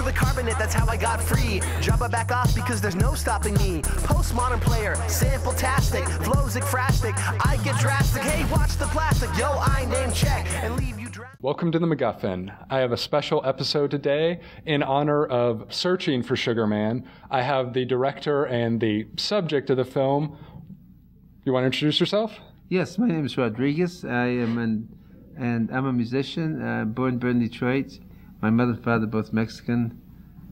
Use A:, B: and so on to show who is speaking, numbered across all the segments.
A: through the carbonate, that's how I got free. Jabba back off because there's no stopping me. Postmodern player, sample-tastic, flows frastic. I get drastic, hey, watch the plastic. Yo, I name check and leave you dra-
B: Welcome to the MacGuffin. I have a special episode today in honor of searching for Sugar Man. I have the director and the subject of the film. You want to introduce yourself?
C: Yes, my name is Rodriguez. I am an, and I'm a musician, uh, born born in Detroit. My mother and father both Mexican,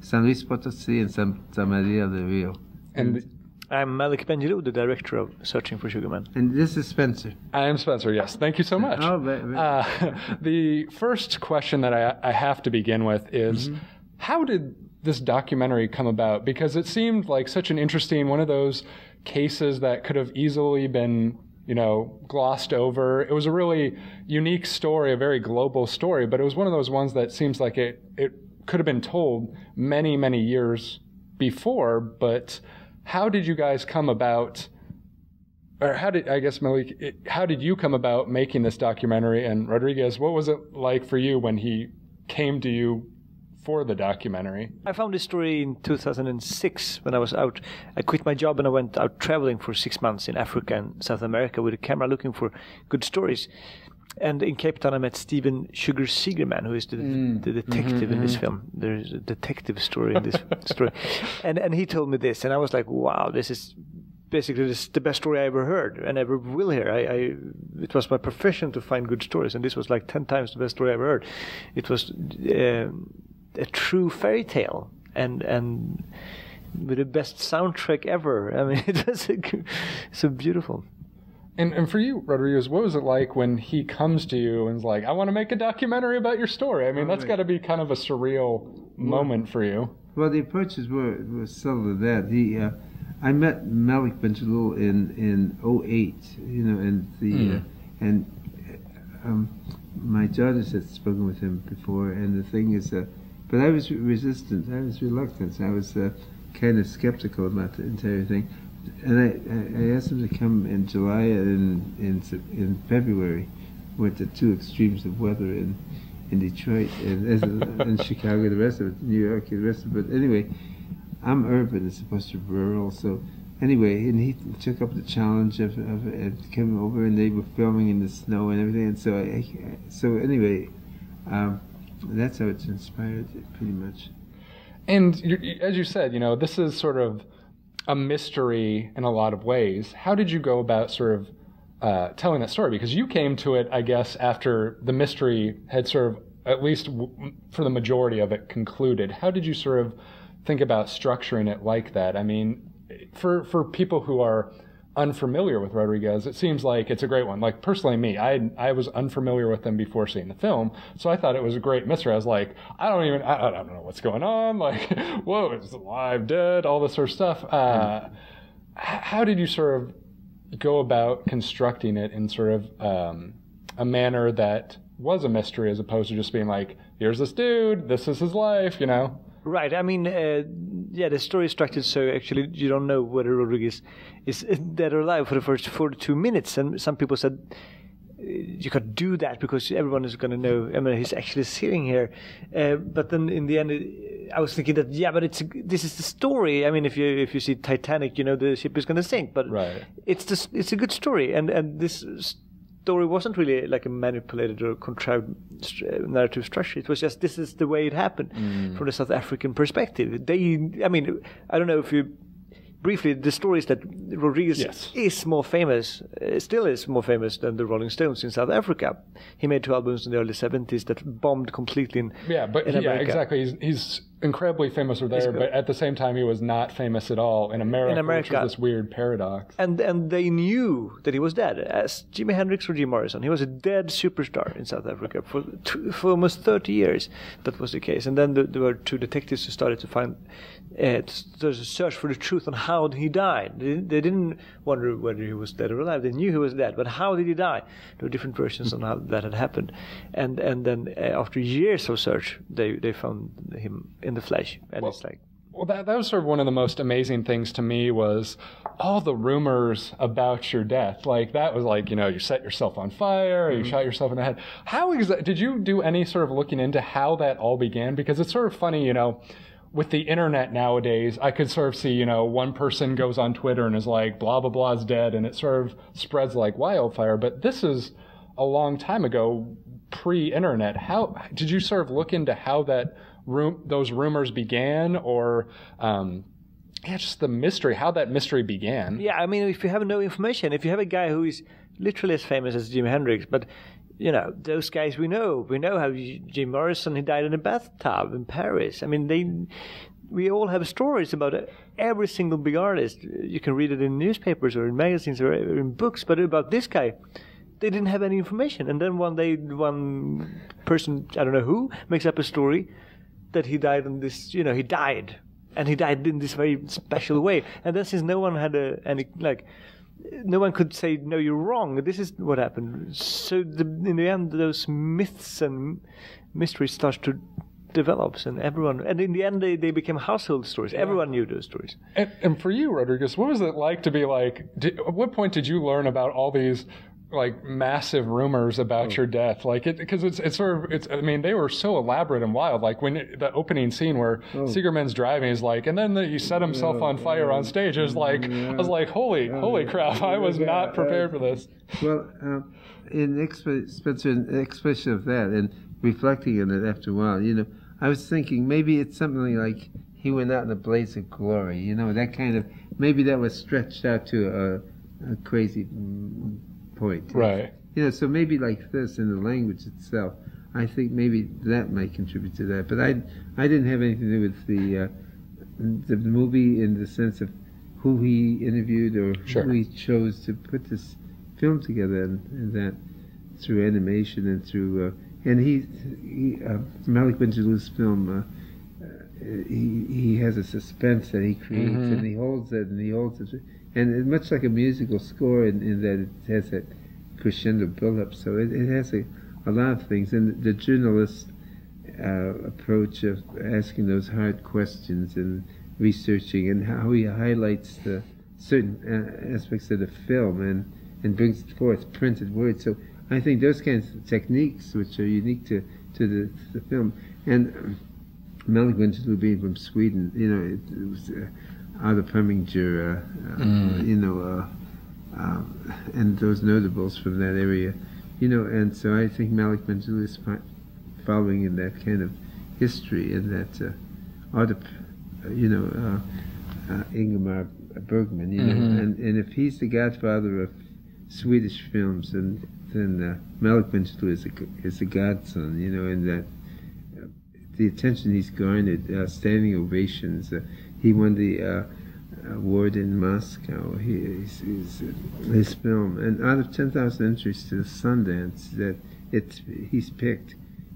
C: San Luis Potosi and San, San Maria del Rio.
B: And
D: I'm Malik Bendjelloul, the director of Searching for Sugarman.
C: And this is Spencer.
B: I am Spencer, yes. Thank you so much.
C: Oh, ve- ve-
B: Uh, the first question that I, I have to begin with is how did this documentary come about? Because it seemed like such an interesting one of those cases that could have easily been, you know, glossed over. It was a really unique story, a very global story, but it was one of those ones that seems like it, it could have been told many, many years before. But how did you guys come about? or how did I guess Malik? It, how did you come about making this documentary? And Rodriguez, what was it like for you when he came to you for the documentary?
D: I found this story in 2006 when I was out. I quit my job and I went out traveling for six months in Africa and South America with a camera looking for good stories. And in Cape Town, I met Stephen Sugar Segerman, who is the, the detective in this film. There's a detective story in this story, and and he told me this, and I was like, "Wow, this is basically this is the best story I ever heard and ever will hear. I, I it was my profession to find good stories, and this was like ten times the best story I ever heard. It was um a true fairy tale, and and with the best soundtrack ever. I mean, it was so beautiful.
B: And and for you, Rodriguez, what was it like when he comes to you and is like, "I want to make a documentary about your story"? I mean, that's got to be kind of a surreal moment for you.
C: Well, the approaches were, were subtle to that. He, uh, I met Malik Bendjelloul in in 08, you know, and the uh, and uh, um, my daughters had spoken with him before, and the thing is, uh, but I was resistant. I was reluctant. I was uh, kind of skeptical about the entire thing, and I, I asked him to come in July and in in, in February, with the two extremes of weather in in Detroit and in Chicago, the rest of it, New York, the rest of it. But anyway, I'm urban as opposed to be rural, so anyway, and he took up the challenge of, of and came over, and they were filming in the snow and everything, and so I, so anyway, um, that's how it's inspired, pretty much.
B: And as you said, you know, this is sort of a mystery in a lot of ways. How did you go about sort of uh, telling that story? Because you came to it, I guess, after the mystery had sort of, at least w- for the majority of it, concluded. How did you sort of think about structuring it like that? I mean, for for people who are unfamiliar with Rodriguez, it seems like it's a great one. Like personally, me, I I was unfamiliar with him before seeing the film, so I thought it was a great mystery. I was like, I don't even, I, I don't know what's going on. Like, whoa, is it alive, dead, all this sort of stuff. Uh, how did you sort of go about constructing it in sort of um, a manner that was a mystery, as opposed to just being like, here's this dude, this is his life, you know?
D: Right. I mean, uh, yeah, the story is structured so actually you don't know whether Rodriguez is dead or alive for the first 42 minutes. And some people said uh, you could do that because everyone is going to know. I mean, he's actually sitting here. Uh, but then in the end, uh, I was thinking that yeah, but it's this is the story. I mean, if you if you see Titanic, you know the ship is going to sink. But
B: Right.
D: it's this it's a good story, and and this story wasn't really like a manipulated or contrived narrative structure. It was just this is the way it happened from the South African perspective. They, I mean, I don't know if you briefly the story is that Rodriguez
B: Yes.
D: is more famous, uh, still is more famous than the Rolling Stones in South Africa. He made two albums in the early seventies that bombed completely in
B: Yeah, but
D: in
B: yeah,
D: America.
B: exactly. He's, he's incredibly famous over there, but at the same time, he was not famous at all in America, In
D: America.
B: this weird paradox.
D: and and they knew that he was dead, as Jimi Hendrix or Jim Morrison. He was a dead superstar in South Africa for two, for almost thirty years. That was the case, and then the, there were two detectives who started to find uh, to search for the truth on how he died. They, they didn't wonder whether he was dead or alive. They knew he was dead, but how did he die? There were different versions on how that had happened, and and then uh, after years of search, they they found him in the flesh, and it's like.
B: well, that, that was sort of one of the most amazing things to me was all the rumors about your death. Like that was like, you know, you set yourself on fire, you mm-hmm. shot yourself in the head. How exa- did you do any sort of looking into how that all began? Because it's sort of funny, you know, with the internet nowadays, I could sort of see, you know, one person goes on Twitter and is like, blah, blah, blah is dead, and it sort of spreads like wildfire. But this is a long time ago, pre internet. How did you sort of look into how that those rumors began, or, um, yeah, just the mystery, how that mystery began?
D: Yeah, I mean, if you have no information, if you have a guy who is literally as famous as Jimi Hendrix, but you know, those guys we know. We know how Jim Morrison he died in a bathtub in Paris. I mean, they we all have stories about every single big artist. You can read it in newspapers or in magazines or in books, but about this guy, they didn't have any information. And then one day, one person, I don't know who, makes up a story that he died in this, you know, he died. And he died in this very special way. And then since no one had a, any, like, no one could say no you're wrong this is what happened so the, in the end those myths and mysteries start to develop and everyone and in the end they, they became household stories everyone knew those stories
B: And, and for you, Rodriguez, what was it like to be like? Did, at what point did you learn about all these like massive rumors about hmm. your death? Like it because it's it's sort of it's. I mean, they were so elaborate and wild. Like when it, the opening scene where hmm. Segerman's driving is like, and then the, he set himself hmm. on fire on stage. It was like I was like, holy holy crap! I was not prepared for this.
C: Well, um, in exp- expression of that and reflecting on it after a while, you know, I was thinking maybe it's something like he went out in a blaze of glory, you know, that kind of, maybe that was stretched out to a, a crazy point.
B: Right.
C: You know, so maybe like this in the language itself, I think maybe that might contribute to that. But I, I didn't have anything to do with the, uh, the movie in the sense of who he interviewed or
B: Sure.
C: who he chose to put this film together, and, and that through animation and through, uh, and he, he uh, Malik Bendjelloul's film. Uh, uh, he he has a suspense that he creates,
B: Mhm.
C: and he holds it, and he holds it, and it's much like a musical score in, in that it has that crescendo build-up. So it, it has a, a lot of things, and the journalist uh, approach of asking those hard questions and researching, and how he highlights the certain uh, aspects of the film and and brings forth printed words. So I think those kinds of techniques, which are unique to to the, the film, and um, Malik being from Sweden, you know, it, it was uh, Ada Preminger, uh, uh, you know, uh, um, and those notables from that area, you know, and so I think Malik Bendjelloul is following in that kind of history and that uh, uh, you know, uh, uh, Ingmar Bergman, you know,
B: Mhm.
C: and, and if he's the godfather of Swedish films, then then uh, Malik Bendjelloul is a is a godson, you know, in that uh, the attention he's garnered, uh, standing ovations. He won the uh, award in Moscow. He, he's, he's, uh, his film, and out of ten thousand entries to the Sundance, that it's he's picked,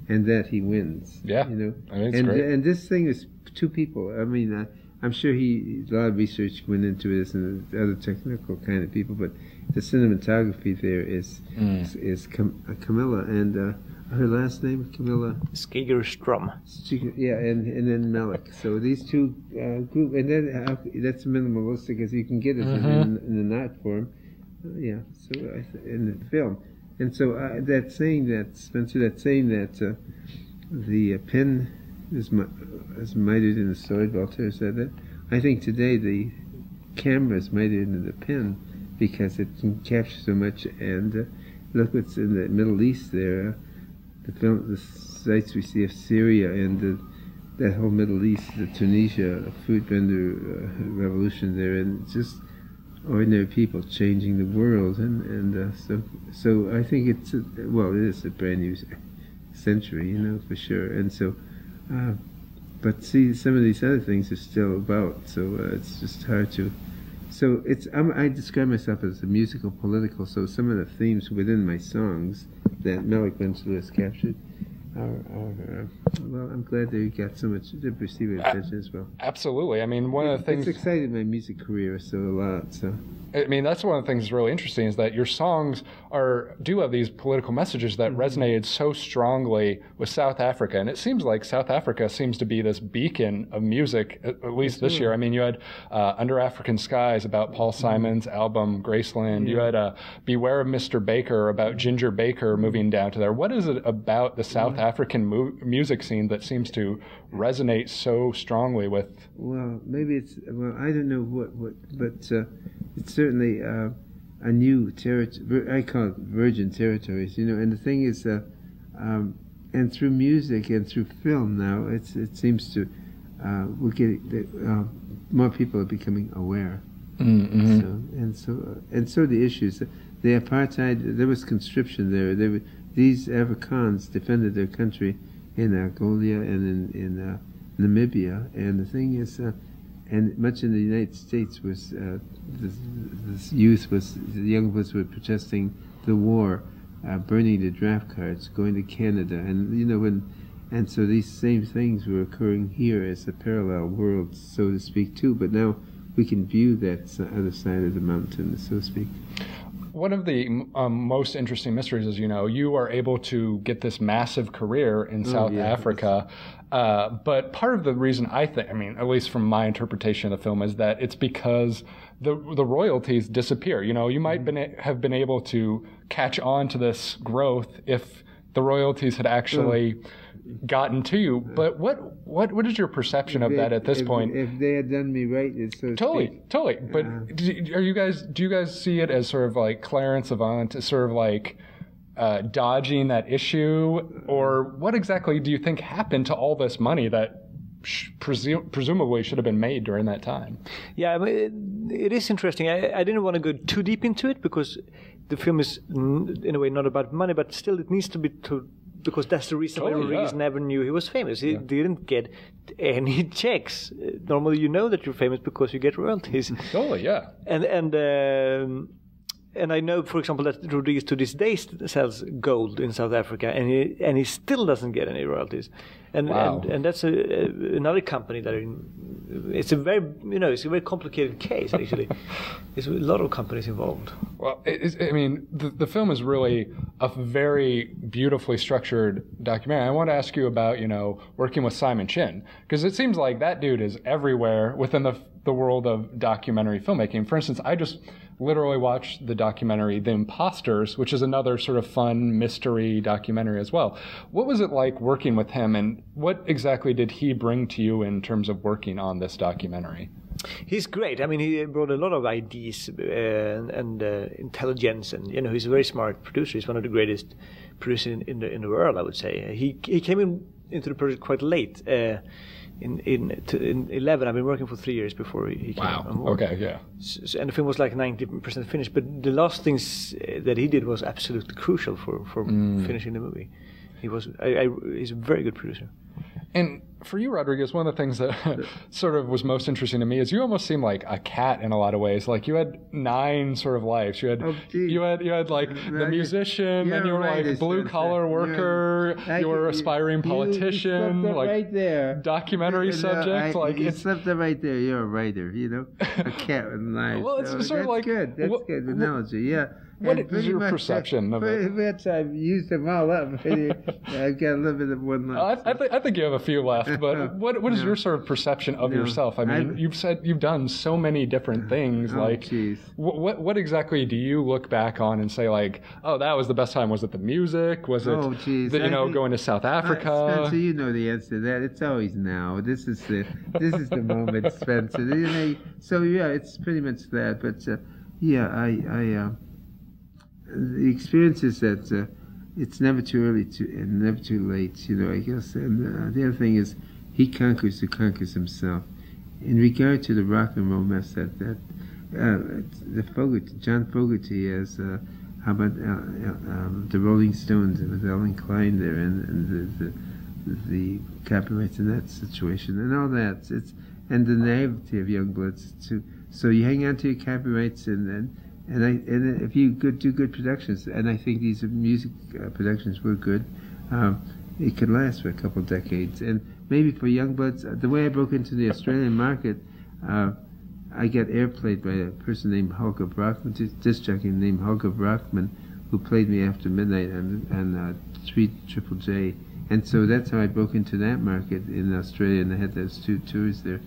C: and that he wins.
B: Yeah.
C: you know,
B: I mean, it's
C: and
B: great.
C: and this thing is two people. I mean. Uh, I'm sure he a lot of research went into this and other technical kind of people, but the cinematography there is
B: Mm.
C: is, is Cam- uh, Camilla and uh, her last name is
D: Camilla.
C: Skagerström. Yeah, and and then Malik. So these two uh, group, and then uh, that's minimalistic as you can get it in, in the not form. Uh, yeah, so I in the film, and so uh, that saying that Spencer, that saying that uh, the uh, pen is mi- is mitered in the sword. Voltaire said that. I think today the camera is mitered into the pen because it can capture so much. And uh, look what's in the Middle East there. Uh, the film, the sites we see of Syria and the, that whole Middle East, the Tunisia food vendor uh, revolution there, and just ordinary people changing the world, and and uh, so so I think it's a, well, it is a brand new century, you know, for sure, and so. Uh, but see, some of these other things are still about, so uh, it's just hard to. So it's I'm, I describe myself as a musical political. So some of the themes within my songs that Malik has captured well. I'm glad that you got so much to receive attention as well.
B: Absolutely. I mean, one of the things
C: it's excited my music career so a lot. So
B: I mean, that's one of the things that's really interesting is that your songs are do have these political messages that mm-hmm. resonated so strongly with South Africa, and it seems like South Africa seems to be this beacon of music, at, at least this year. I mean, you had uh, Under African Skies about Paul mm-hmm. Simon's mm-hmm. album Graceland. Yeah. You had uh, Beware of Mr. Baker about Ginger Baker moving down to there. What is it about the South African mu- music scene that seems to resonate so strongly with?
C: Well, maybe it's well, I don't know what what, but uh, it's certainly uh, a new territory. I call it virgin territories, you know. And the thing is, uh, um, and through music and through film now, it's it seems to uh, we're getting uh, more people are becoming aware.
B: Mm-hmm.
C: So, and so and so the issues, the apartheid. There was conscription there. There were, these Afrikaans defended their country in Angola and in, in uh, Namibia. And the thing is, uh, and much in the United States was uh, this, youth was the young ones were protesting the war, uh, burning the draft cards, going to Canada, and you know when, and so these same things were occurring here as a parallel world, so to speak, too. But now we can view that other side of the mountain, so to speak
B: one of the um, most interesting mysteries is, you know, you are able to get this massive career in oh, South yeah, Africa. Uh, but part of the reason I think, I mean, at least from my interpretation of the film, is that it's because the the royalties disappear. You know, you might mm-hmm. been, have been able to catch on to this growth if the royalties had actually. Mm gotten to you. But what what what is your perception of that at this
C: if,
B: point?
C: If they had done me right, it's so
B: totally
C: speak.
B: totally. But uh, are you guys do you guys see it as sort of like Clarence Avant, as sort of like uh, dodging that issue, or what exactly do you think happened to all this money that presu- presumably should have been made during that time?
D: Yeah, I mean, it, it is interesting. I, I didn't want to go too deep into it because the film is in a way not about money, but still it needs to be to because that's the reason totally, why Rodriguez yeah. never knew he was famous. He yeah. didn't get any checks. Normally, you know that you're famous because you get royalties.
B: Totally, yeah.
D: And and um, and I know, for example, that Rodriguez to this day sells gold in South Africa, and he and he still doesn't get any royalties. And wow. and, and that's a, a, another company that in, it's a very you know it's a very complicated case actually. There's a lot of companies involved.
B: Well, I mean, the, the film is really a very beautifully structured documentary. I want to ask you about you know working with Simon Chinn because it seems like that dude is everywhere within the the world of documentary filmmaking. For instance, I just literally watched the documentary The Imposters, which is another sort of fun mystery documentary as well. What was it like working with him, and what exactly did he bring to you in terms of working on this documentary?
D: He's great. I mean, he brought a lot of ideas uh, and, uh, intelligence, and you know, he's a very smart producer. He's one of the greatest producers in, in the in the world, I would say. He he came in into the project quite late. Uh, in in, to, in 11 i've been working for three years before he came
B: wow. okay yeah.
D: So, and the film was like 90% finished but the last things uh, that he did was absolutely crucial for for mm. finishing the movie. He was I, I, he's a very good producer.
B: And for you, Rodriguez, one of the things that sort of was most interesting to me is you almost seem like a cat in a lot of ways. Like you had nine sort of lives. You had oh, you had you had like the musician, then you were right, like blue collar worker, you were aspiring politician,
C: you
B: like
C: right there.
B: documentary
C: you
B: subject.
C: I,
B: like
C: you it's slept right there. You're a writer, you know, a cat with knives. well, it's so sort of like good. That's well, good analogy. Yeah.
B: What is your uh, perception
C: of
B: it?
C: Much I've used them all up. I've got a little bit of one left.
B: I, I, th- I think you have a few left, but what what is no. your sort of perception of no. yourself? I mean, I've, you've said you've done so many different things.
C: Oh,
B: like, what, what, what exactly do you look back on and say like, oh, that was the best time? Was it the music? Was it
C: oh, geez.
B: The, you know going to South Africa?
C: Uh, Spencer, you know the answer to that. It's always now. This is the this is the moment, Spencer. You know, so yeah, it's pretty much that. But uh, yeah, I I. Uh, the experience is that uh, it's never too early to and never too late, you know, I guess. And uh, the other thing is, he conquers who conquers himself. In regard to the rock and roll mess that, that uh, the Fogerty, John Fogerty has, uh, how about uh, uh, um, the Rolling Stones with Allen Klein there and, and the, the, the copyrights in that situation and all that. It's, and the naivety of Youngbloods too. So you hang on to your copyrights and then and I and if you do good productions, and I think these music uh, productions were good. Um, it could last for a couple decades. And maybe for young buds, the way I broke into the Australian market, uh, I got airplayed by a person named Holger Brockmann, disc jockey named Holger Brockmann, who played me after midnight on, on uh, 3 Triple J. And so that's how I broke into that market in Australia, and I had those two tours there.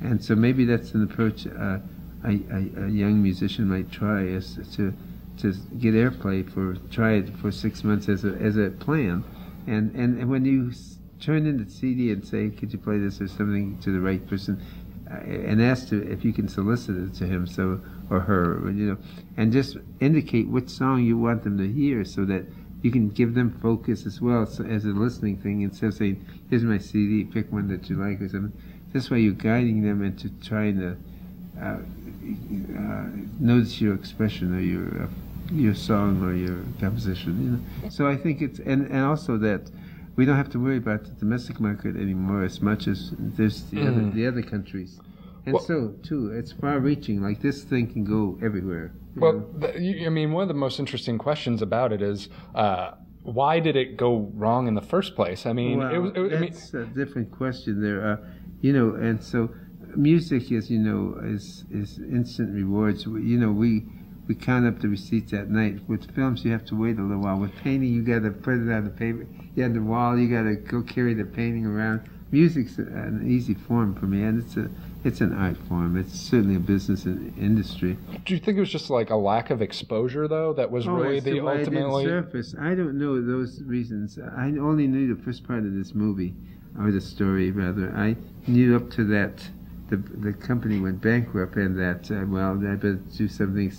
C: And so maybe that's an approach uh, a, a, a, young musician might try is to to get airplay for try it for six months as a as a plan, and and, when you turn in the CD and say, could you play this or something to the right person, uh, and ask to, if you can solicit it to him so or her, you know, and just indicate which song you want them to hear so that you can give them focus as well so as a listening thing instead of saying, here's my CD, pick one that you like or something. This way you're guiding them into trying to uh, notice your expression or your uh, your song or your composition. You know? So I think it's and, and also that we don't have to worry about the domestic market anymore as much as there's the, mm. other, the other countries. And well, so too, it's far-reaching. Like this thing can go everywhere.
B: Well, the, I mean, one of the most interesting questions about it is. Uh, why did it go wrong in the first place? I mean,
C: well,
B: it was.
C: It, that's I mean, a different question there. Uh, you know, and so music is, you know, is is instant rewards. You know, we we count up the receipts at night. With films, you have to wait a little while. With painting, you got to put it on the paper. You have the wall. You got to go carry the painting around. Music's an easy form for me, and it's a it's an art form. It's certainly a business industry.
B: Do you think it was just like a lack of exposure, though, that was
C: oh,
B: really the,
C: the
B: ultimately
C: surface? I don't know those reasons. I only knew the first part of this movie, or the story rather. I knew up to that the the company went bankrupt and that uh, well I better do something,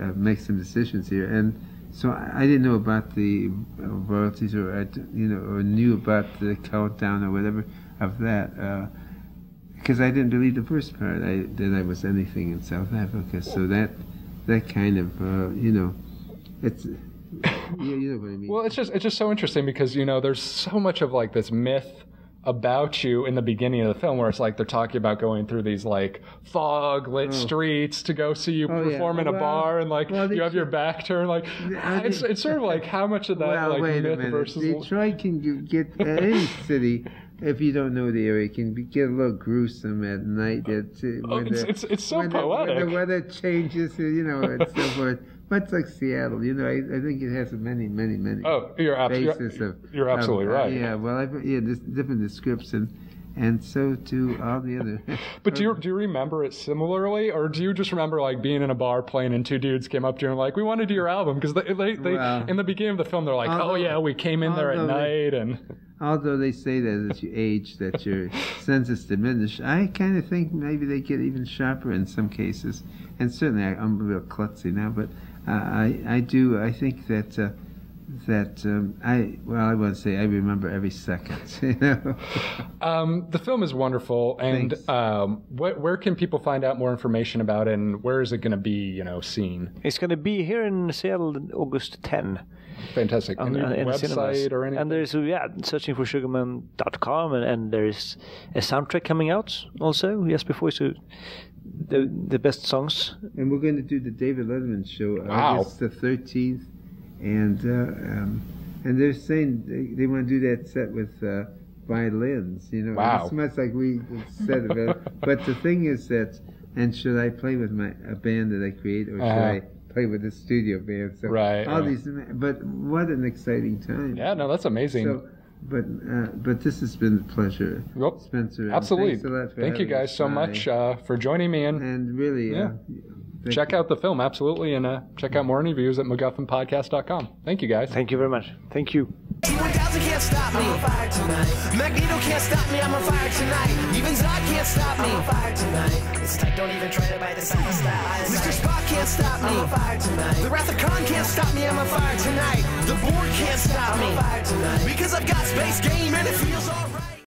C: uh, make some decisions here. And so I, I didn't know about the uh, royalties or you know or knew about the countdown or whatever of that because uh, I didn't believe the first part. I, that I was anything in South Africa. So that that kind of uh, you know it's you, know I mean.
B: Well, it's just it's just so interesting because you know there's so much of like this myth about you in the beginning of the film where it's like they're talking about going through these like fog lit oh. streets to go see you oh, perform yeah. in a well, bar and like well, you have your back turned like it's, it's sort of like how much of that
C: well,
B: like
C: wait
B: myth
C: a minute.
B: versus
C: Detroit can get any city if you don't know the area, it can be, get a little gruesome at night. Uh, it's,
B: oh, it's,
C: the,
B: it's, it's so poetic.
C: The, when the weather changes, you know, and so forth much like Seattle. You know, I, I think it has many, many, many.
B: Oh, you're, ab-
C: basis
B: you're,
C: of,
B: you're absolutely
C: of,
B: right.
C: Uh, yeah, well, I've, yeah, this, different descriptions and so do all the other.
B: but do you do you remember it similarly, or do you just remember like being in a bar playing and two dudes came up to you and like, "We want to do your album"? Because they, they, they well, in the beginning of the film they're like, although, "Oh yeah, we came in there at night,"
C: they,
B: and
C: although they say that as you age, that your senses diminish, I kind of think maybe they get even sharper in some cases. And certainly, I, I'm a real klutzy now, but I, I do. I think that uh, that um, I well, I won't say I remember every second. You know.
B: um, the film is wonderful, and um, wh- where can people find out more information about it, and where is it going to be? You know, seen.
D: It's going to be here in Seattle, August 10.
B: Fantastic. On,
D: uh,
B: website cinemas. or anything?
D: And there's yeah, searching for sugarman.com, and, and there's a soundtrack coming out also Yes, before so the the best songs.
C: And we're going to do the David Letterman show
B: wow.
C: August the thirteenth, and uh, um, and they're saying they, they, want to do that set with uh, violins. You know,
B: wow.
C: it's much like we said about. but the thing is that, and should I play with my a band that I create, or should uh-huh. I? play with the studio band. So
B: right,
C: all
B: right.
C: these, but what an exciting time!
B: Yeah, no, that's amazing.
C: So, but uh, but this has been a pleasure. Spencer.
B: Absolutely. Thank you guys so much uh, for joining me and
C: and really,
B: yeah.
C: Uh,
B: check
C: you.
B: out the film absolutely and uh, check out more interviews at MacGuffinPodcast.com. Thank you guys.
D: Thank you very much. Thank you.
A: can't stop me. I'm on fire tonight. Magneto can't stop me. I'm on fire tonight. Even Zod can't stop me. I'm on fire tonight. It's tight. Don't even try to buy the side style. Mr. Spock can't stop me. I'm on fire tonight. The Wrath of Khan can't stop me. I'm on fire tonight. The Borg can't stop me. I'm on fire tonight. Because I've got space game and it feels alright.